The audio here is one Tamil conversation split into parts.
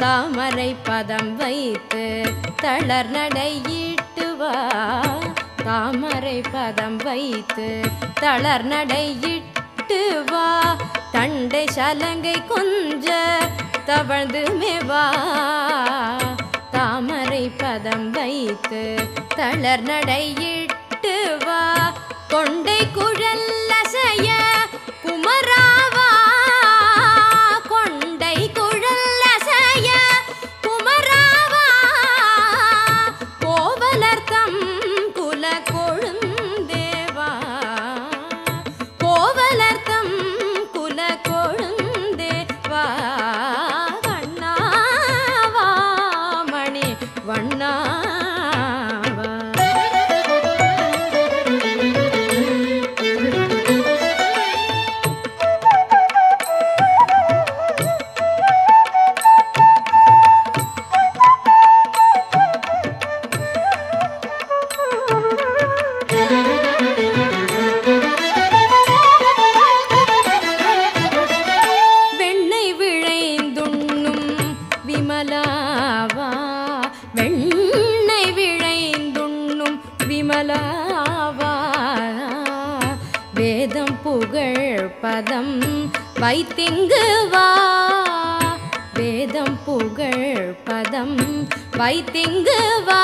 தாமரை பதம் வைத்து தளர் நடையிட்டுவா தாமரை பதம் வைத்து தளர் நடையிட்டு வா. தண்டை சலங்கை கொஞ்ச தவழ்ந்து மேவா. தாமரை பதம் வைத்து தளர் நடையிட்டு வா. கொண்டை குழல் அசைய குமராவா. திங்கு வா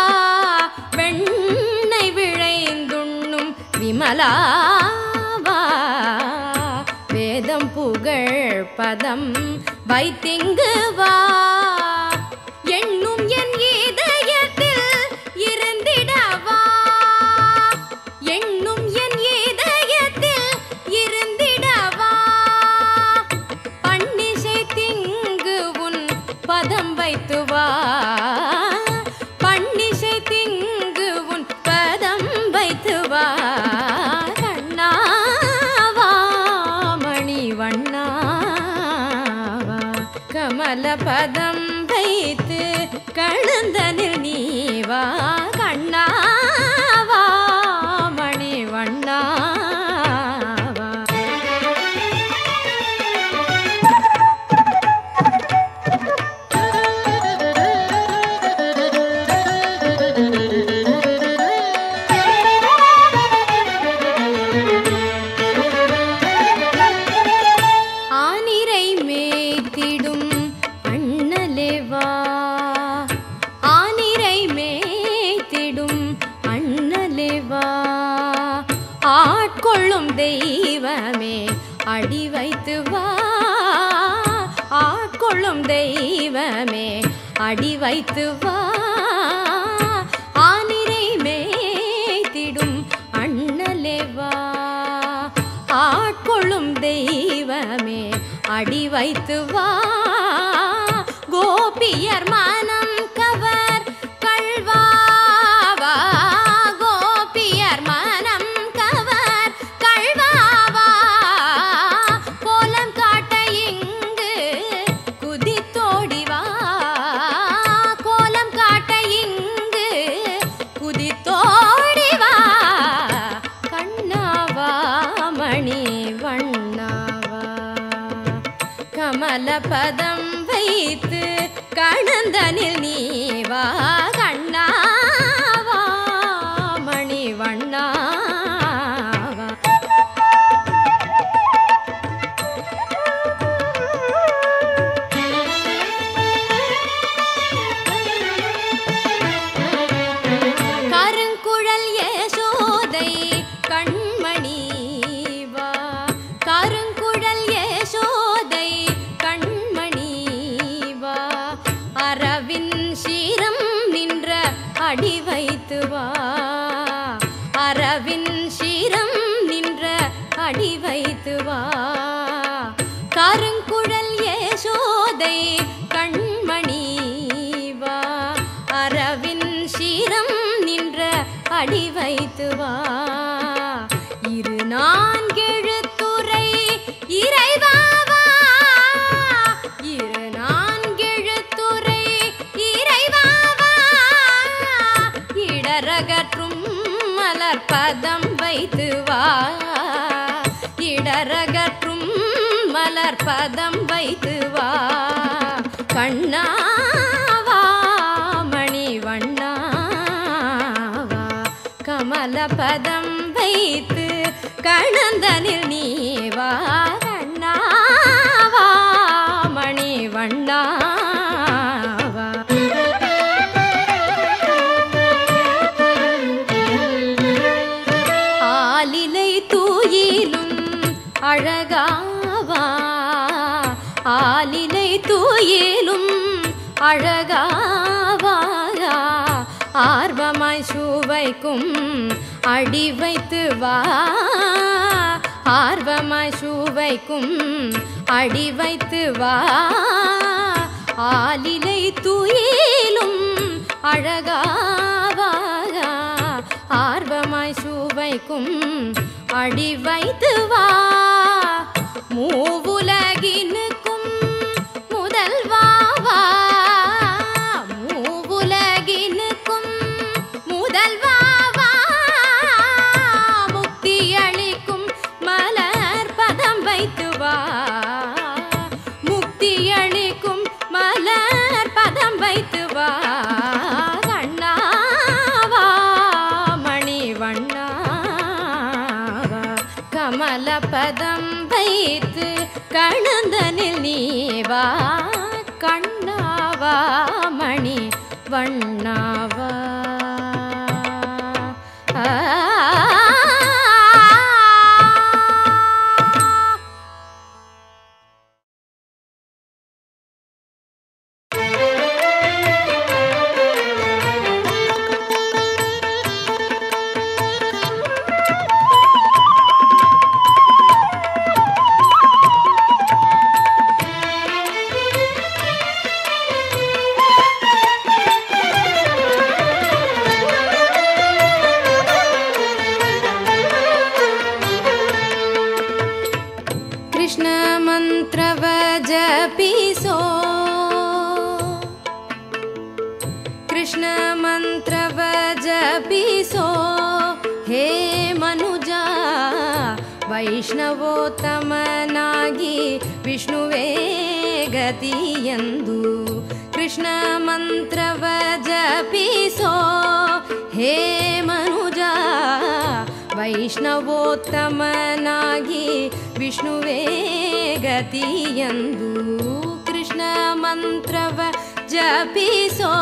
வெண்ணை விழைந்துண்ணும் விமலாவா? வேதம் புகழ் பதம் வைத்திங்கு வா கற்பதம் வைத்து வா. கண்ணா கமலபதம் வைத்து கணந்தனில் நீவா எனக்கும் அடி வைத்து வா ஆர்வமாய் சூவைக்கும் அடி வைத்து வா ஆலிலை துயிலும் அழகாவாக ஆர்வமாய் சூவைக்கும் அடி வைத்து வா மூவு நீவா கண்ணாவா மணி வண்ண मन्त्रव जपि सो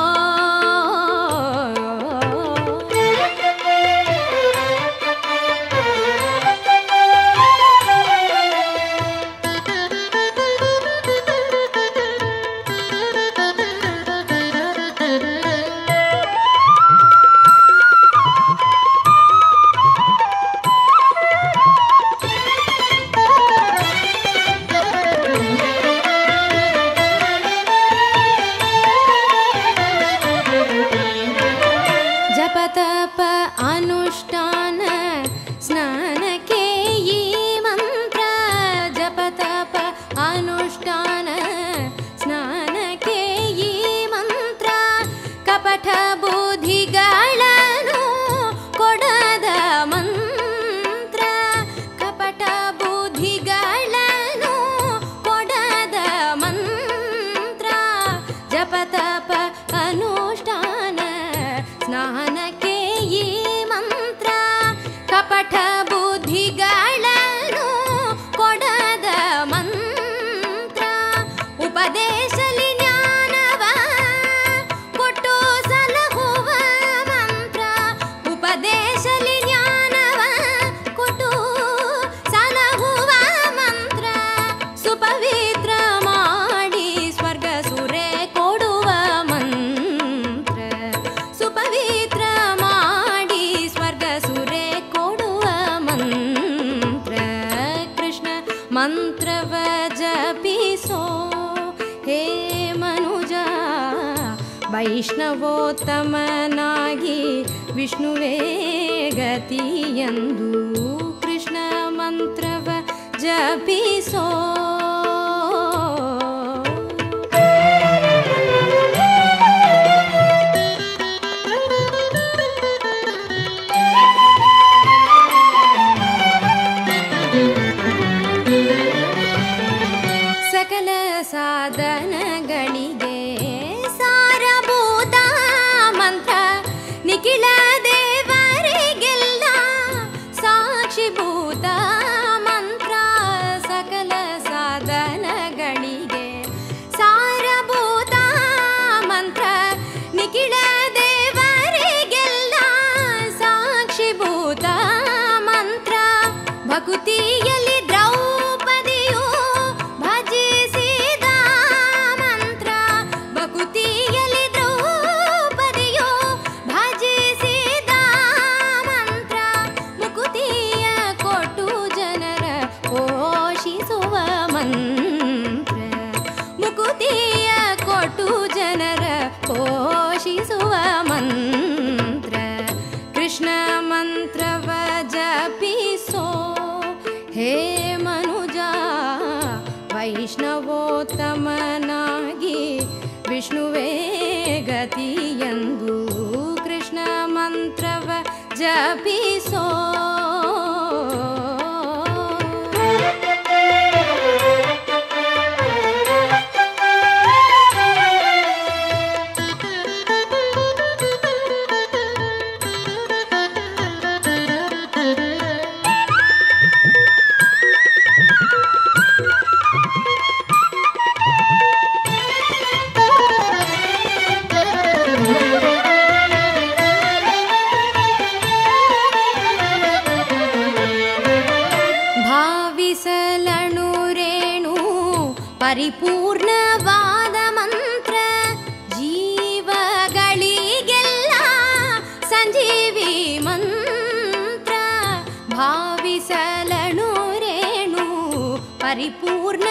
so ಪರಿಪೂರ್ಣವಾದ ಮಂತ್ರ ಜೀವಗಳಿಗೆಲ್ಲ ಸಂಜೀವಿ ಮಂತ್ರ भावसु ರೇಣು ಪರಿಪೂರ್ಣ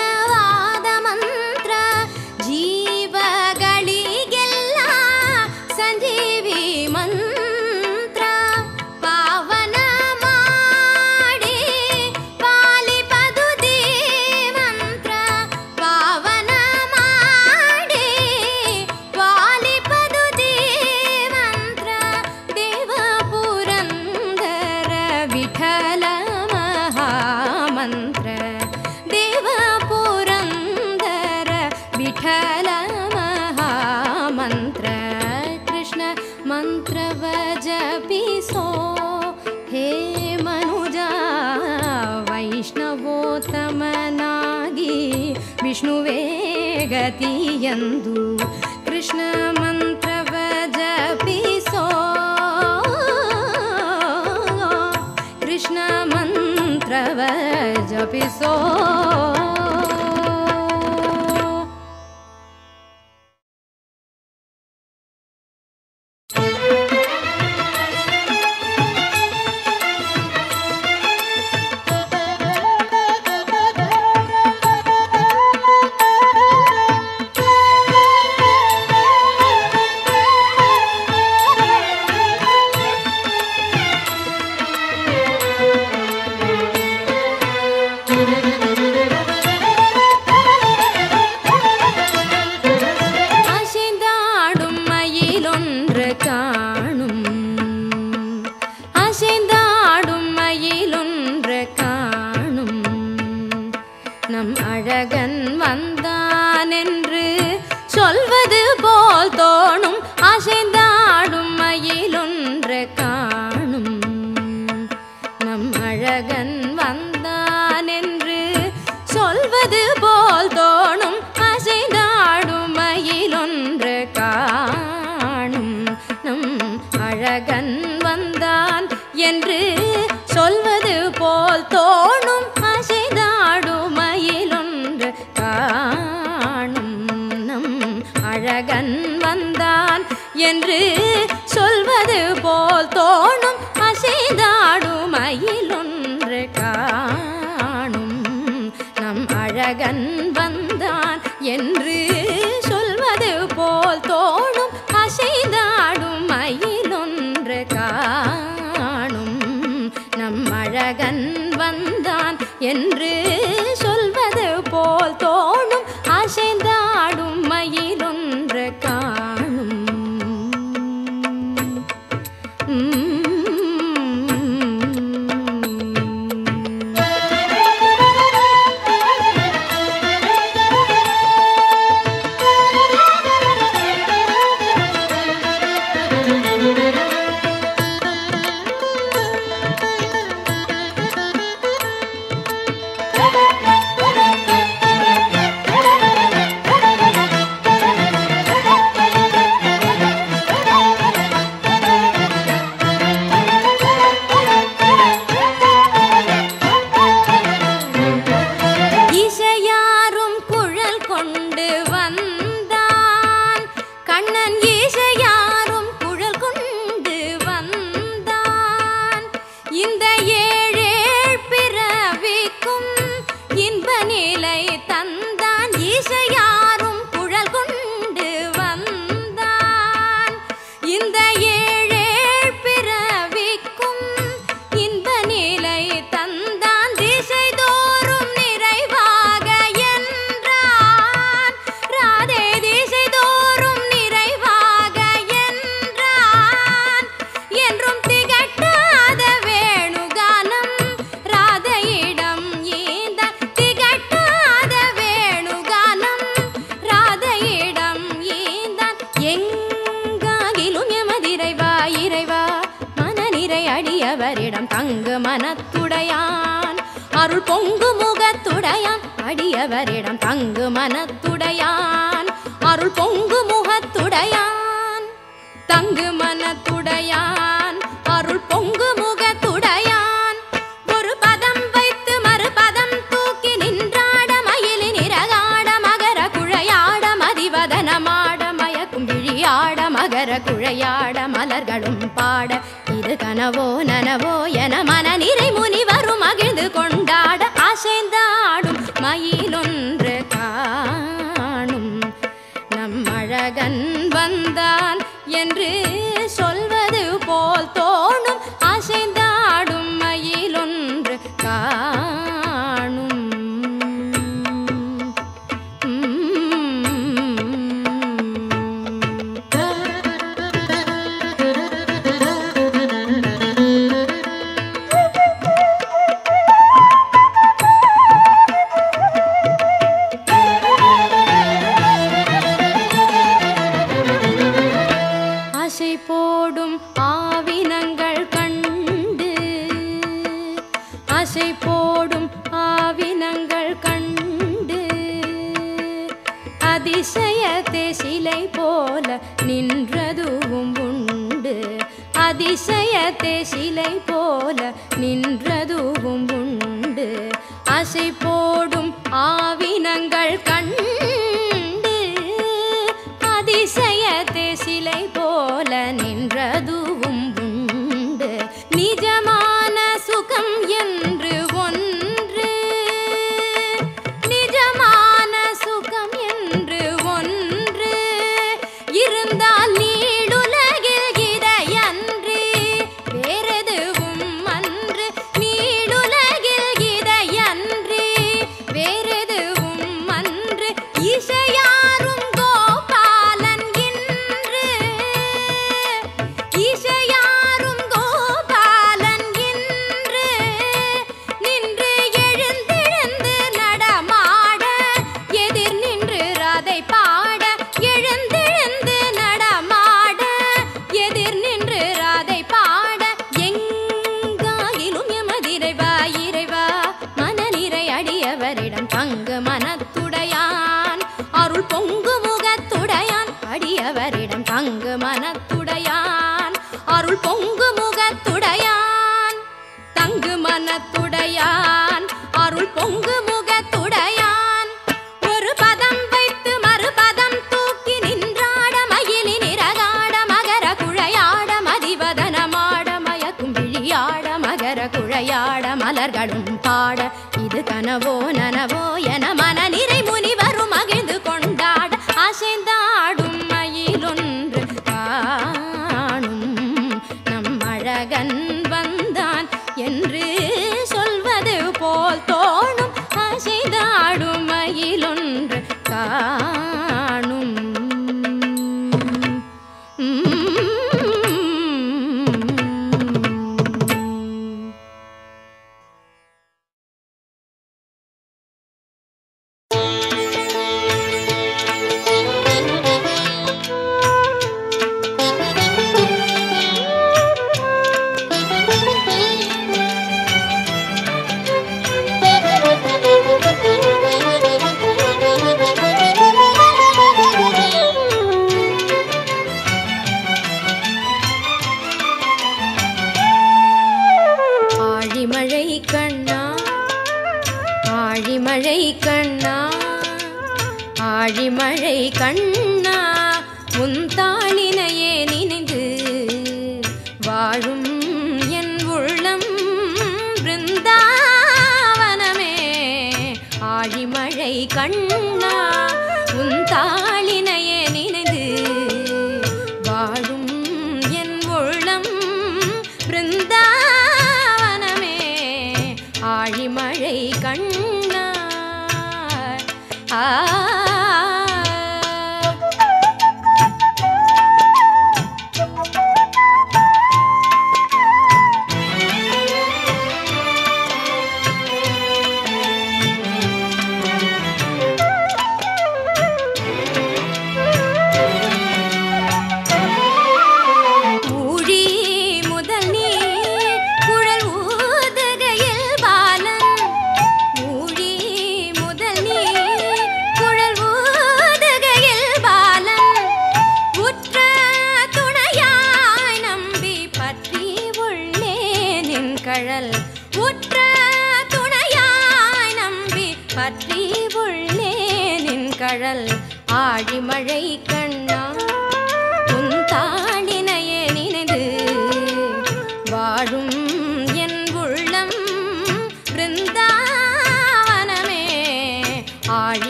மகர மலர்களும் பாட இது கனவோ நனவோ என மனநிறை முனிவரும்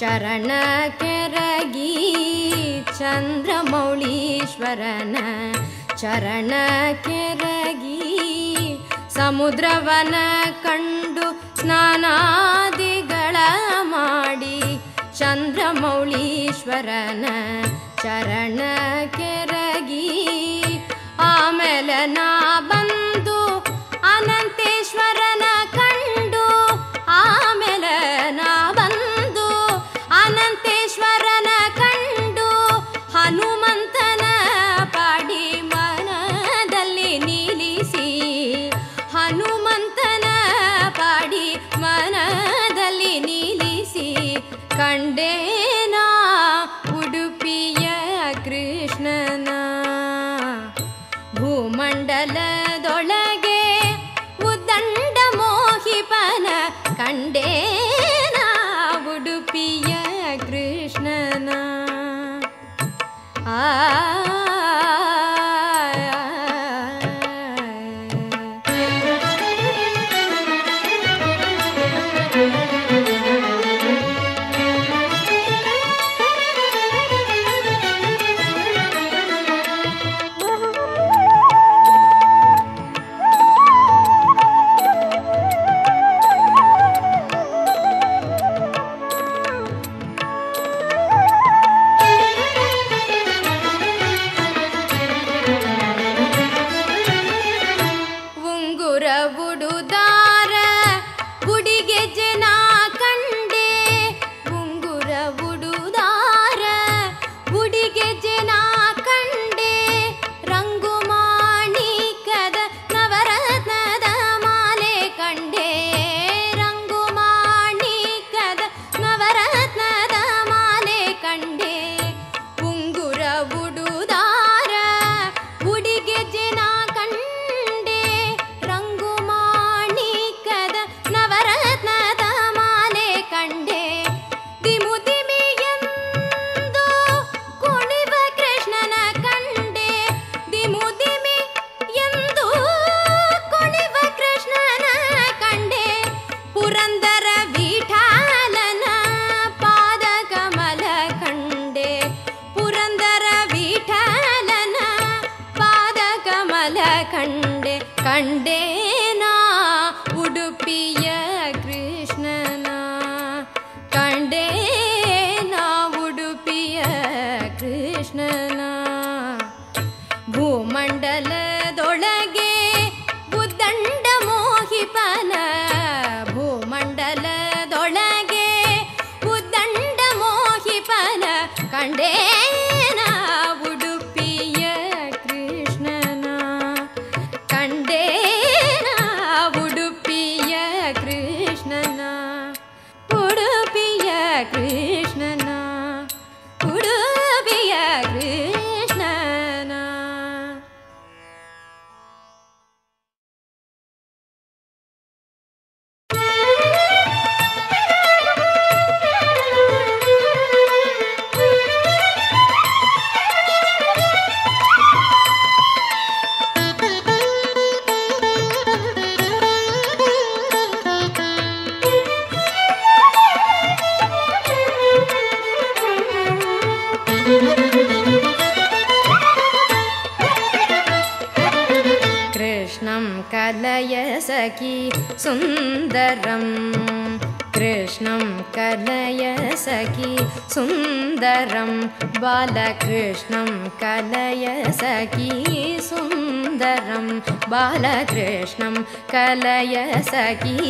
ಚರಣ ಕೆರಗಿ ಚಂದ್ರಮೌಳೀಶ್ವರನ ಚರಣ ಕೆರಗಿ ಸಮುದ್ರವನ ಕಂಡು ಸ್ನಾನಾದಿಗಳ ಮಾಡಿ ಚಂದ್ರಮೌಳೀಶ್ವರನ ಚರಣ ಕೆರಗಿ. ಆಮೇಲೆ ನಾ ಬಂದು ಅನಂತೇಶ್ವರ aquí.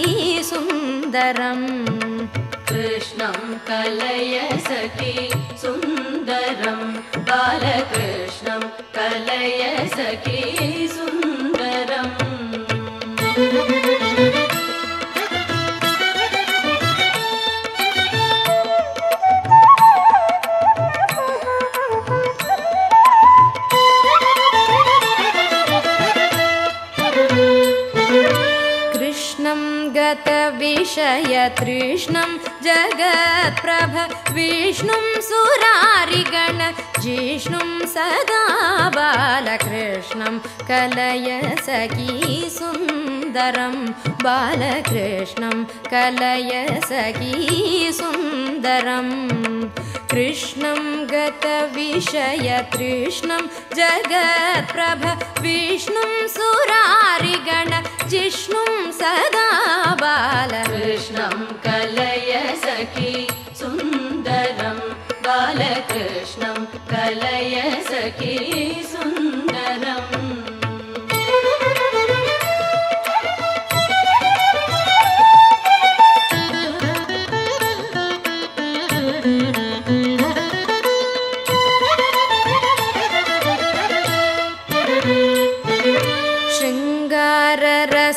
सखी सुन्दरम् कृष्णं गतविषय तृष्णं जगत्प्रभ विष्णुं सुरारिगण जिष्णुं सदा बाल। कृष्णं कलय सखी सुन्दरं। बालकृष्णं कलय सखी सुन्दरम्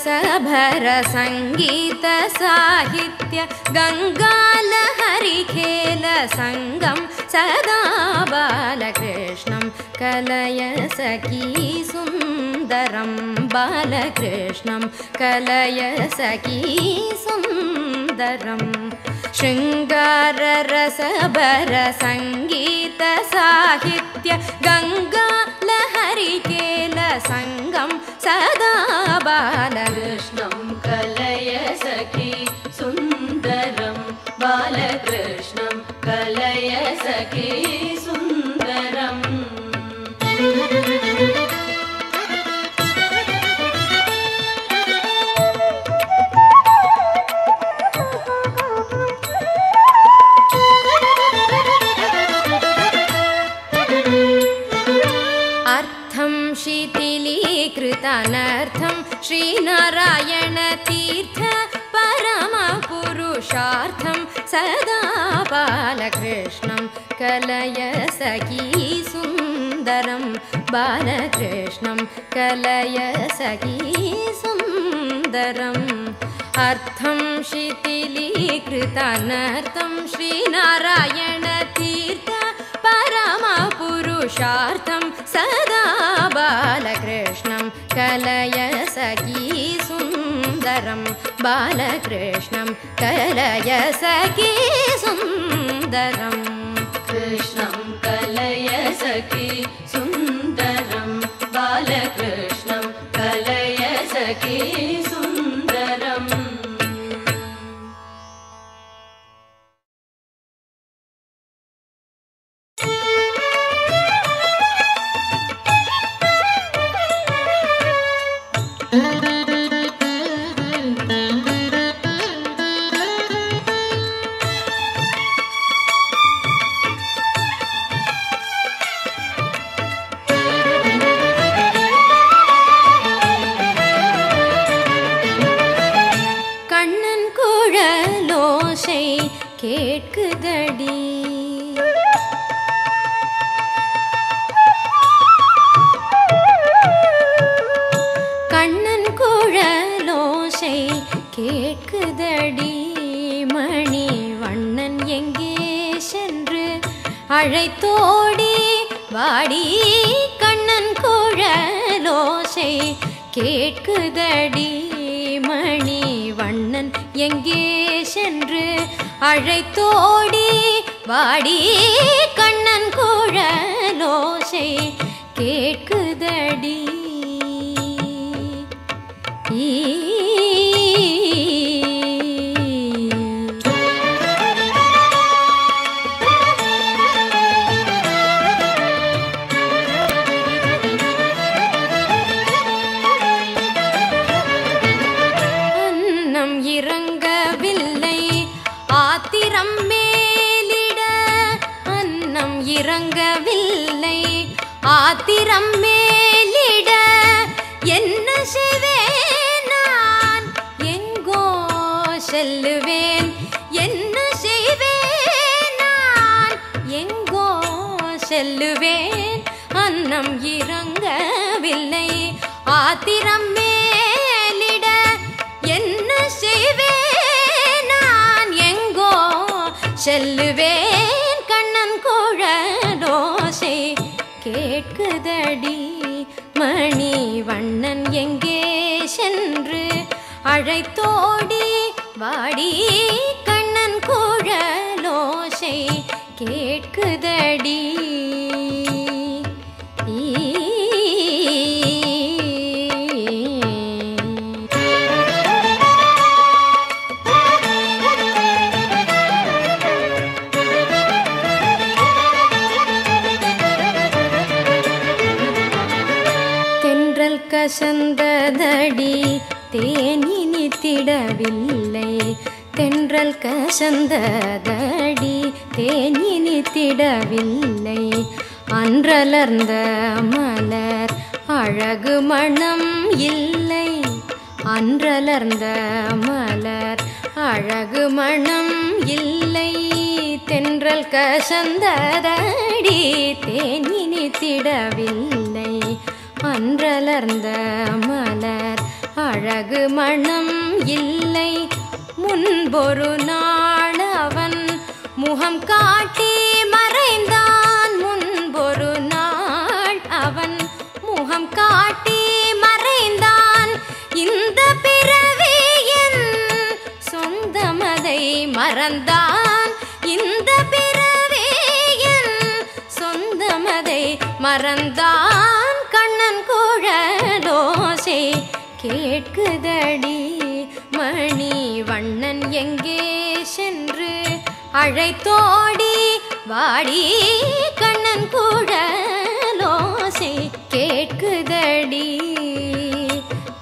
शृङ्गाररसभर सङ्गीत साहित्य गङ्गालहरिखेल सङ्गं सदा बालकृष्णं कलय सखी सुन्दरं बालकृष्णं कलय सखी सुन्दरम् शृङ्गाररसभरसङ्गीतसाहित्य गङ्गालहरिकेलसङ्गं सदा बालकृष्णं कलय सखी सुन्दरं बालकृष्णं कलय सखी श्रीनारायणतीर्थ परमपुरुषार्थं सदा बालकृष्णं कलय सखी सुन्दरं बालकृष्णं कलय सखी सुन्दरम् अर्थं शिथिलीकृतनर्थं श्रीनारायणतीर्थ परमपुरुषार्थं सदा बालकृष्णं कलय सुन्दरं बालकृष्णं कलय सखी सुन्दरम्। कृष्णं कलय सखी सुन्दरं と தென்றல் கசந்ததடி தேனினி திடவில்லை. அன்றலர்ந்த மலர் அழகு மணம் இல்லை. அன்றலர்ந்த மலர் அழகு மணம் இல்லை. தென்றல் கசந்ததடி தேனினி திடவில்லை. அன்றலர்ந்த மலர் அழகு மணம் இல்லை. முன்பொரு நாள் முகம் காட்டி மறைந்தான் முன்பொரு நாள் அவன். முகம் காட்டி மறைந்தான் இந்த பிறவியின் சொந்தமதை மறந்தான். அழைத்தோடி வாடி கண்ணன் குழலோசை கேட்குதடி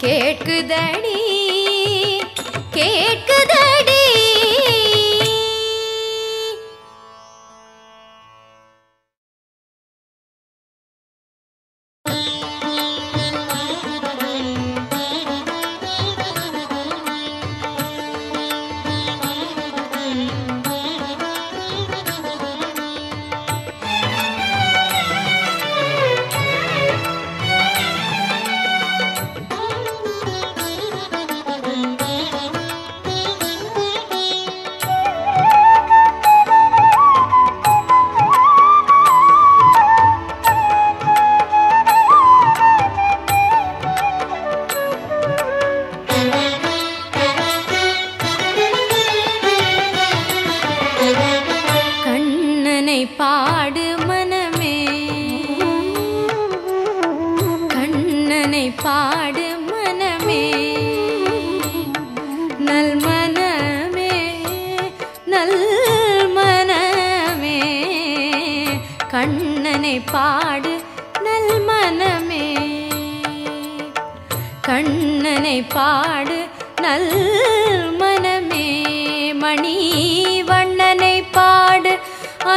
கேட்குதடி.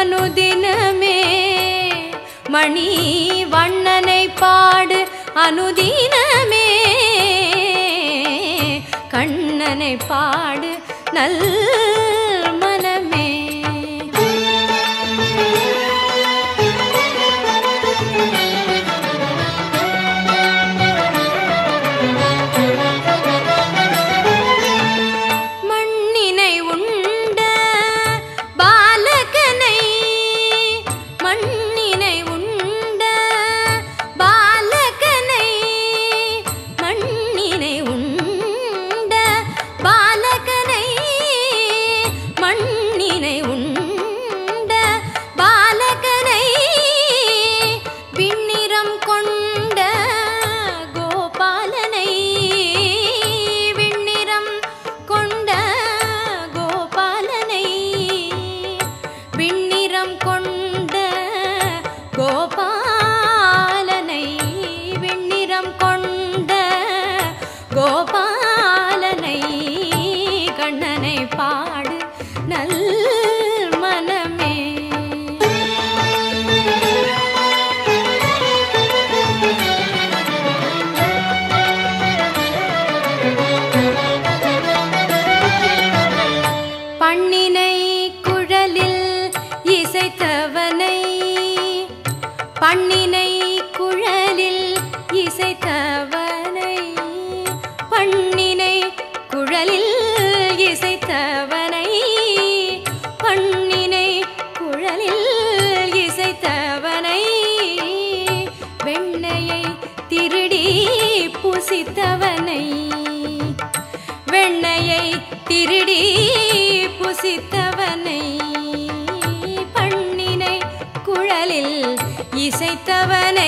அனுதினமே. மணி வண்ணனை பாடு அனுதினமே. கண்ணனை பாடு நல்ல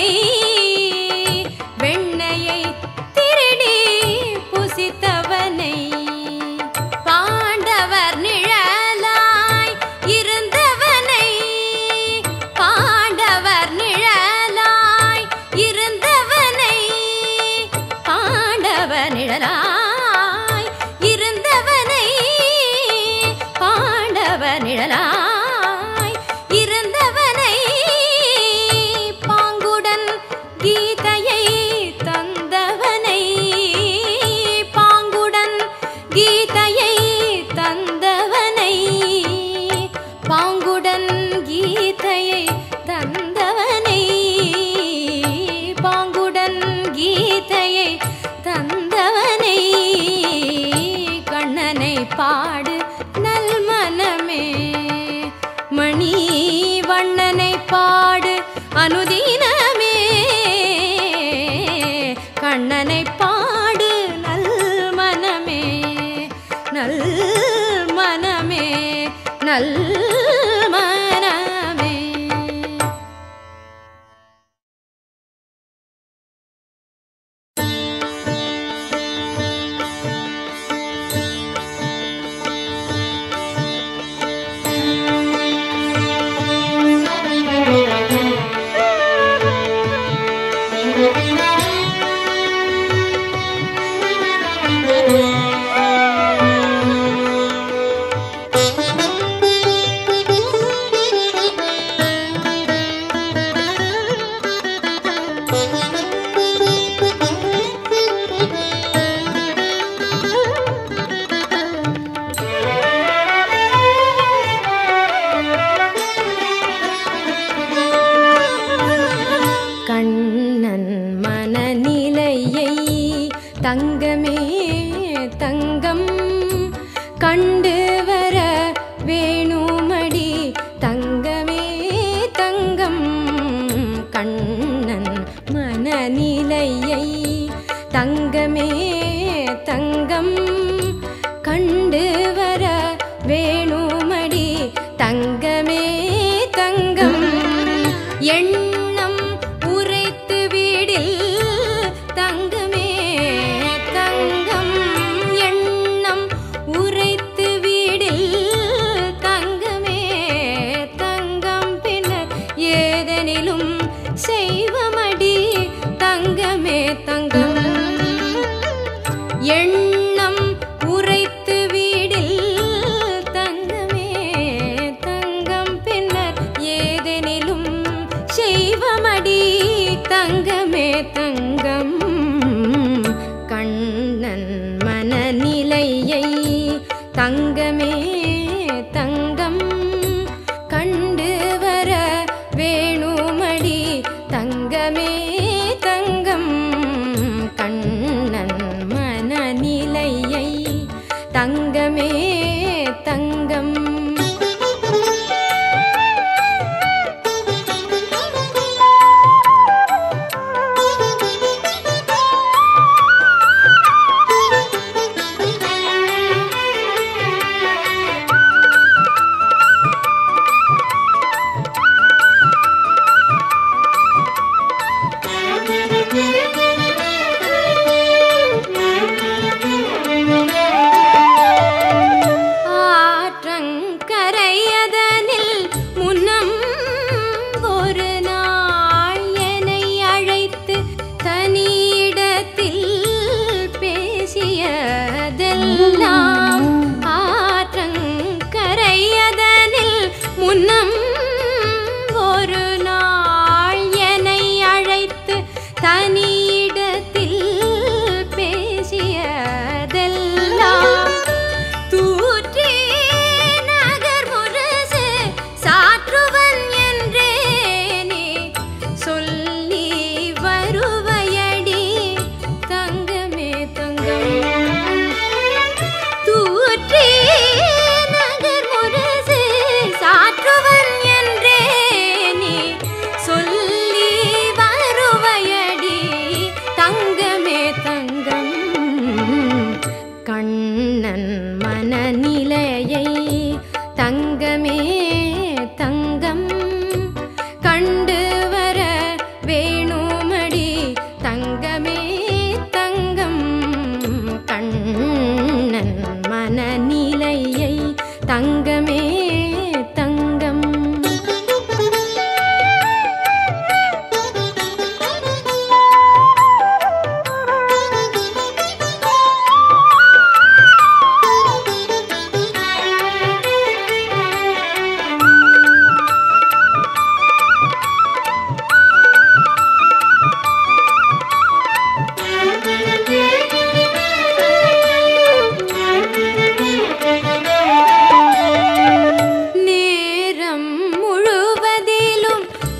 தை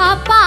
பாப்பா.